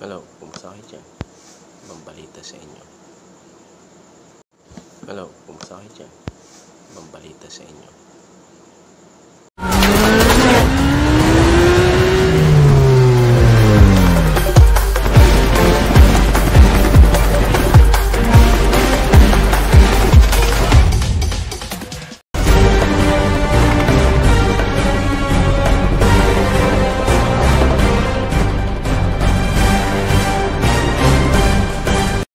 Hello, kumusta kayo dyan? Ibang balita sa inyo. Hello, kumusta kayo dyan? Ibang balita sa inyo.